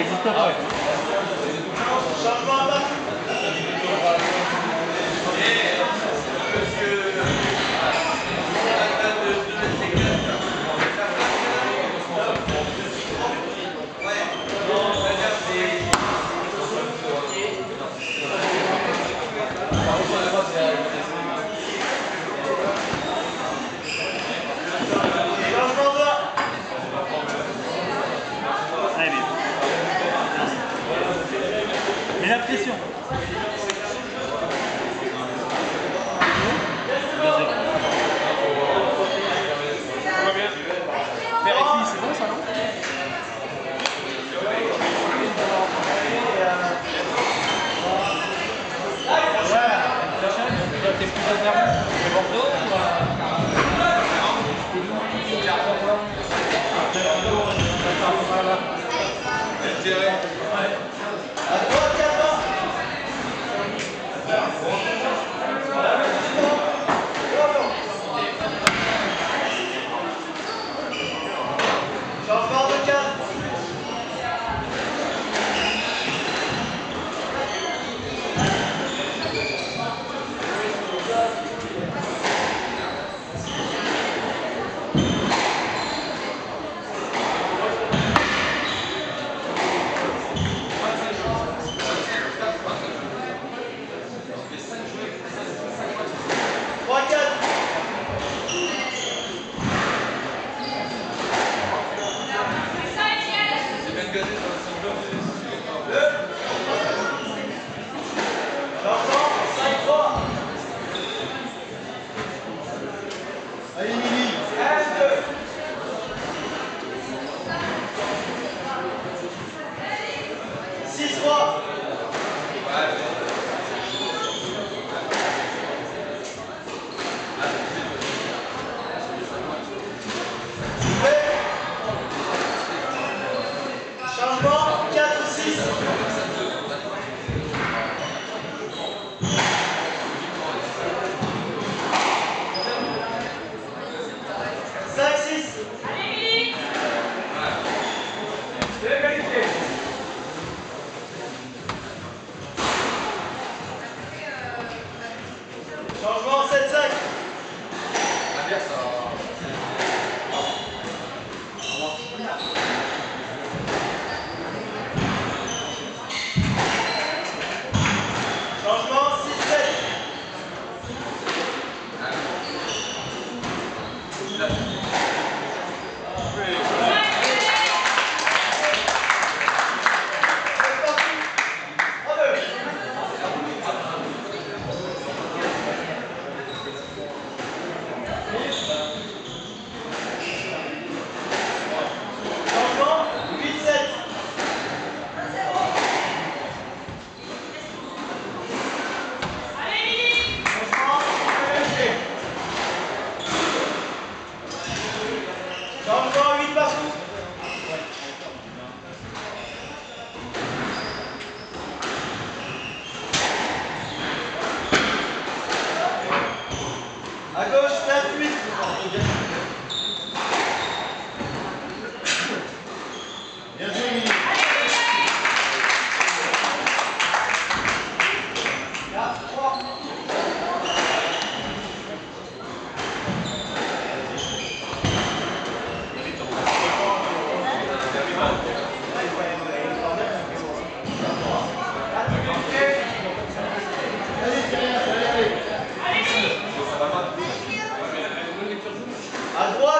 n'existe pas. Mets la Also, Agora, os 7 minutos. Agora